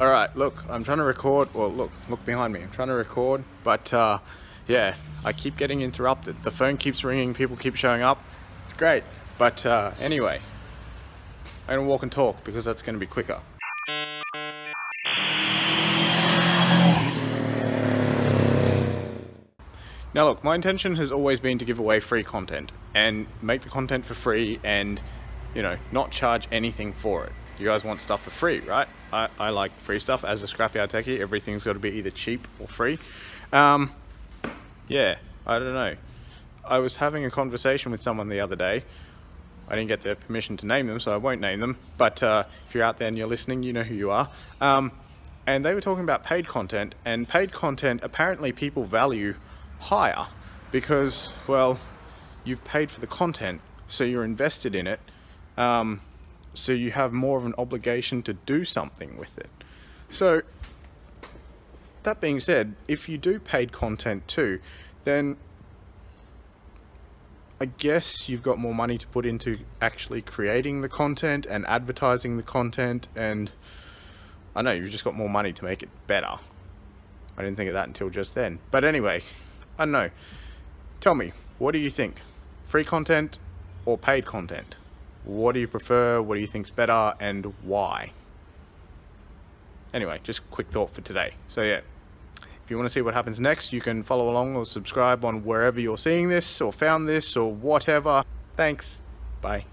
Alright, look, I'm trying to record, well look, look behind me, I'm trying to record, but uh, yeah, I keep getting interrupted. The phone keeps ringing, people keep showing up, it's great. But uh, anyway, I'm gonna walk and talk because that's gonna be quicker. Now look, my intention has always been to give away free content and make the content for free and, you know, not charge anything for it. You guys want stuff for free, right? I, I like free stuff. As a scrapyard techie, everything's got to be either cheap or free. Um, yeah, I don't know. I was having a conversation with someone the other day. I didn't get their permission to name them, so I won't name them. But uh, if you're out there and you're listening, you know who you are. Um, and they were talking about paid content, and paid content apparently people value higher because, well, you've paid for the content, so you're invested in it. Um, so you have more of an obligation to do something with it. So, that being said, if you do paid content too, then I guess you've got more money to put into actually creating the content and advertising the content and I know you've just got more money to make it better. I didn't think of that until just then. But anyway, I don't know. Tell me, what do you think? Free content or paid content? What do you prefer? What do you think's better and why? Anyway, just quick thought for today. So yeah, if you want to see what happens next, you can follow along or subscribe on wherever you're seeing this or found this or whatever. Thanks. Bye.